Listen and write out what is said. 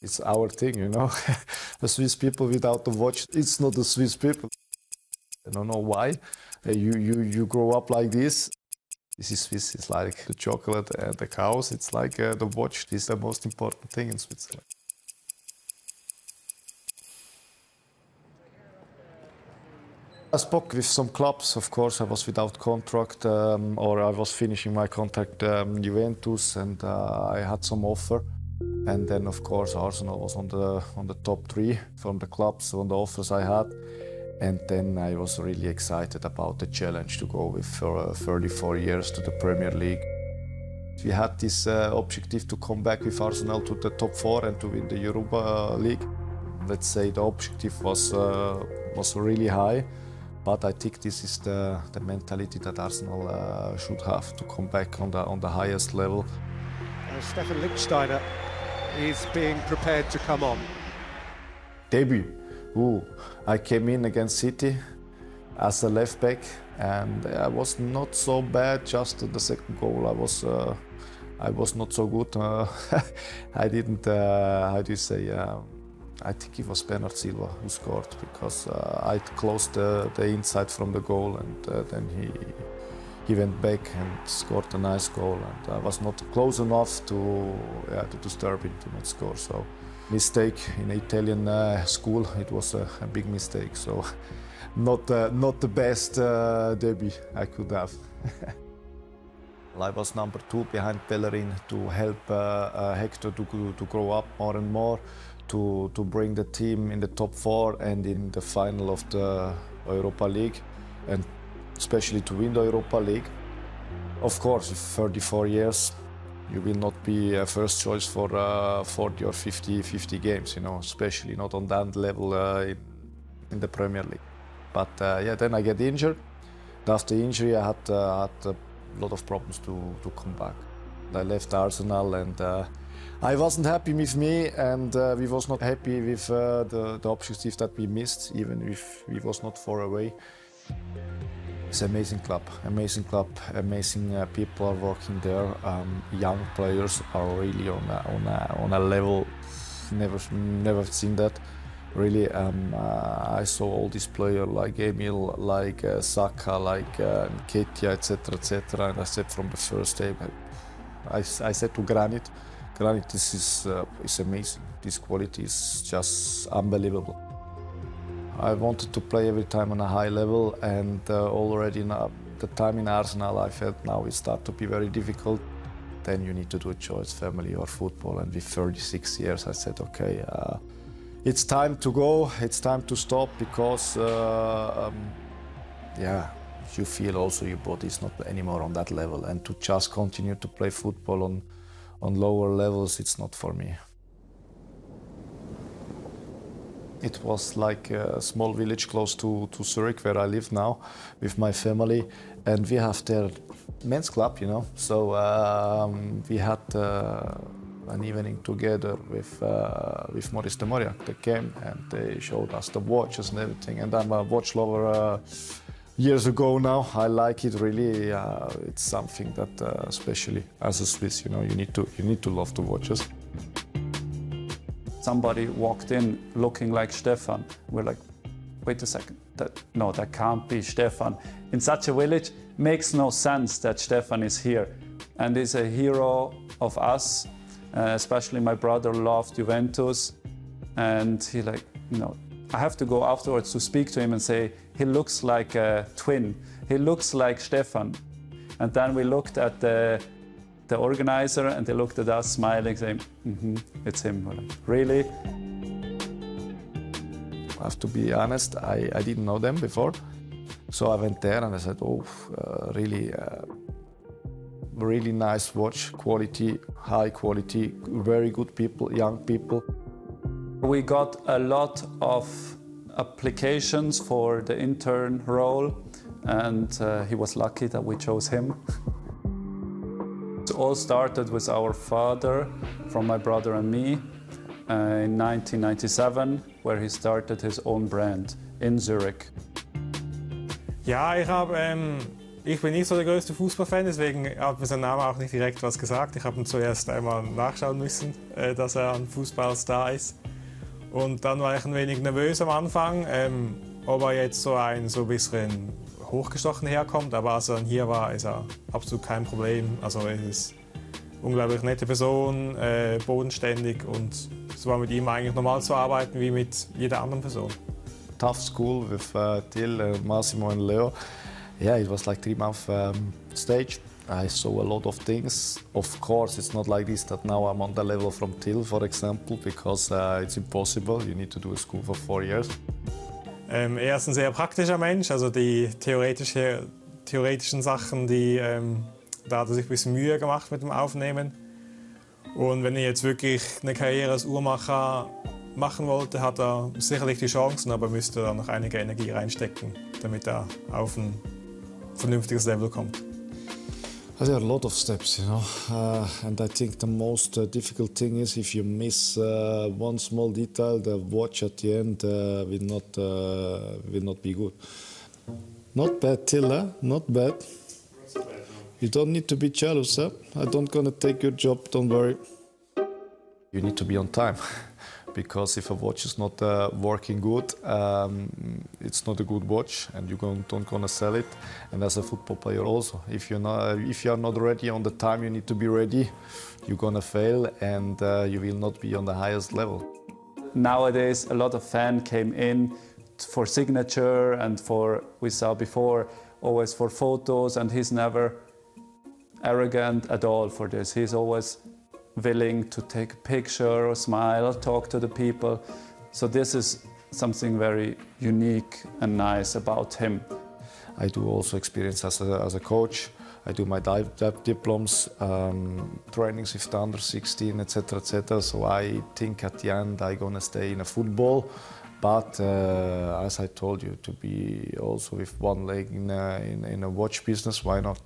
It's our thing, you know. the Swiss people without the watch, it's not the Swiss people. I don't know why. Uh, you, you, you grow up like this. This is Swiss. It's like the chocolate and the cows. It's like uh, the watch. Is the most important thing in Switzerland. I spoke with some clubs. Of course, I was without contract, um, or I was finishing my contract um, Juventus, and uh, I had some offer. And then, of course, Arsenal was on the on the top three from the clubs on the offers I had. And then I was really excited about the challenge to go with for uh, 34 years to the Premier League. We had this uh, objective to come back with Arsenal to the top four and to win the Europa League. Let's say the objective was uh, was really high. But I think this is the, the mentality that Arsenal uh, should have to come back on the, on the highest level. Uh, Stephan Lichtsteiner is being prepared to come on. Debut. Ooh, I came in against City as a left back and I was not so bad. Just the second goal, I was uh, I was not so good. Uh, I didn't. Uh, how do you say? Um, I think it was Bernard Silva who scored because uh, I closed the, the, inside from the goal and uh, then he he went back and scored a nice goal and I was not close enough to yeah, to disturb him to not score. So mistake in Italian uh, school it was a, a, big mistake. So not uh, not the best uh, debut I could have. I was number two behind Bellerin to help uh, Hector to, to grow up more and more to, to bring the team in the top four and in the final of the Europa League and especially to win the Europa League. Of course, 34 years, you will not be a first choice for uh, 40 or 50, 50 games, you know, especially not on that level uh, in, in, the Premier League. But uh, yeah, then I get injured. After injury, I had, uh, had a lot of problems to, to come back. I left Arsenal and uh, I wasn't happy with me, and uh, we was not happy with uh, the, the objective that we missed, even if we was not far away. It's an amazing club, amazing club, amazing uh, people are working there. Um, young players are really on a, on a, on a level never never seen that. Really, um, uh, I saw all these players like Emile, like uh, Saka, like uh, Nketiah, etc., etc. And I said from the first day, I, I said to Granit, Granit, this is, uh, is amazing. This quality is just unbelievable. I wanted to play every time on a high level and uh, already the time in Arsenal I felt now it started to be very difficult. Then you need to do a choice, family or football. And with 36 years I said, okay, uh, it's time to go, it's time to stop because, uh, um, yeah, you feel also your body is not anymore on that level. And to just continue to play football on on lower levels, it's not for me. It was like a small village close to, to Zurich where I live now with my family and we have their men's club, you know. So um, we had uh, an evening together with uh, with Maurice de Mauriac. They came and they showed us the watches and everything. And I'm a watch lover. Uh, years ago now. I like it really. Uh, it's something that, uh, especially as a Swiss, you know, you need to you need to love the watches. Somebody walked in looking like Stephan. We're like, wait a second. That, no, that can't be Stephan. In such a village, makes no sense that Stephan is here, and is a hero of us. Uh, especially my brother loved Juventus, and he like, you know, I have to go afterwards to speak to him and say, he looks like a twin. He looks like Stefan. And then we looked at the, the organizer and they looked at us smiling, saying, mm -hmm, it's him. Like, really? I have to be honest, I, I didn't know them before. So I went there and I said, oh, uh, really, uh, really nice watch, quality, high quality, very good people, young people. We got a lot of applications for the intern role, and uh, he was lucky that we chose him. all started with our father, from my brother and me, uh, in 1997, where he started his own brand in Zurich. Ja, ich habe ähm, Ich bin nicht so der größte Fußballfan, deswegen hat mir sein Name auch nicht direkt was gesagt. Ich habe ihn zuerst einmal nachschauen müssen, äh, dass er ein Fußballstar ist. Und dann war ich ein wenig nervös am Anfang, ähm, ob er jetzt so ein so ein bisschen hochgestochen herkommt. Aber als er dann hier war, ist er absolut kein Problem. Also er ist eine unglaublich nette Person, äh, bodenständig und es war mit ihm eigentlich normal zu arbeiten wie mit jeder anderen Person. Tough school with uh, Till, uh, Massimo and Leo. yeah, it was like three month um, stage. I saw a lot of things. Of course, it's not like this that now I'm on the level from Till, for example, because uh, it's impossible. You need to do a school for four years. Ähm, er ist ein sehr praktischer Mensch, also die theoretische, theoretischen Sachen, die, ähm, da hat er sich ein bisschen Mühe gemacht mit dem Aufnehmen. Und wenn er jetzt wirklich eine Karriere als Uhrmacher machen wollte, hat er sicherlich die Chancen, aber müsste da noch einige Energie reinstecken, damit er auf ein vernünftiges Level kommt. There are a lot of steps, you know, uh, and I think the most uh, difficult thing is if you miss uh, one small detail, the watch at the end uh, will not uh, will not be good. Not bad, Tilla, not bad. You don't need to be jealous, huh? I don't gonna take your job. Don't worry. You need to be on time. because if a watch is not uh, working good, um, it's not a good watch, and you don't gonna sell it. And as a football player, also, if you're not if you are not ready on the time you need to be ready, you're gonna fail, and uh, you will not be on the highest level. Nowadays, a lot of fans came in for signature and for we saw before always for photos, and he's never arrogant at all for this. He's always willing to take a picture or smile, or talk to the people. So this is something very unique and nice about him. I do also experience as a, as a coach. I do my dive, dive diplomas, um, trainings with the under 16, etc., etc. So I think at the end I'm gonna stay in a football. But uh, as I told you, to be also with one leg in a, in, in a watch business, why not?